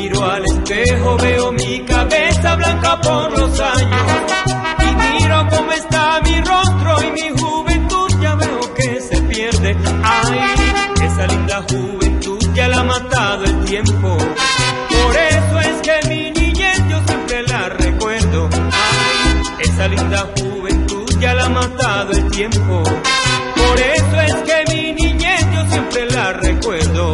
miro al espejo, veo mi cabeza blanca por los años. Y miro cómo está mi rostro y mi juventud, ya veo que se pierde. Ay, esa linda juventud ya la ha matado el tiempo. Por eso es que mi niñez yo siempre la recuerdo. Ay, esa linda juventud ya la ha matado el tiempo. Por eso es que mi niñez yo siempre la recuerdo.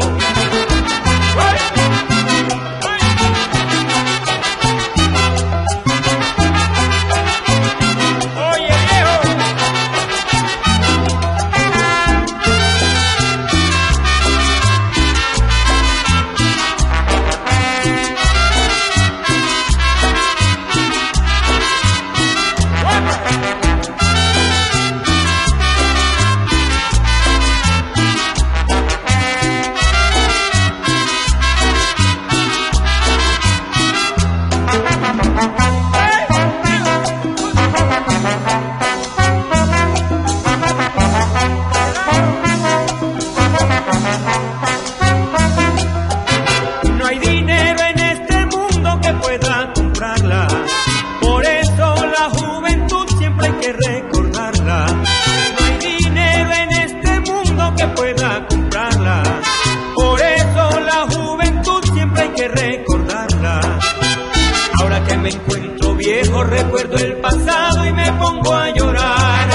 Ahora que me encuentro viejo, recuerdo el pasado y me pongo a llorar.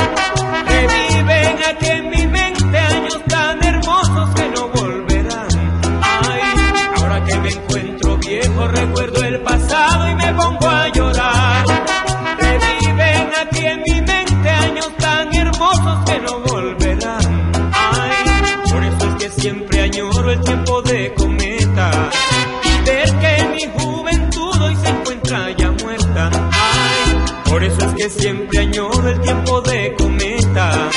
Reviven aquí en mi mente años tan hermosos que no volverán. Ay, ahora que me encuentro viejo, recuerdo el pasado y me pongo a llorar. Por eso es que siempre añoro el tiempo de cometa.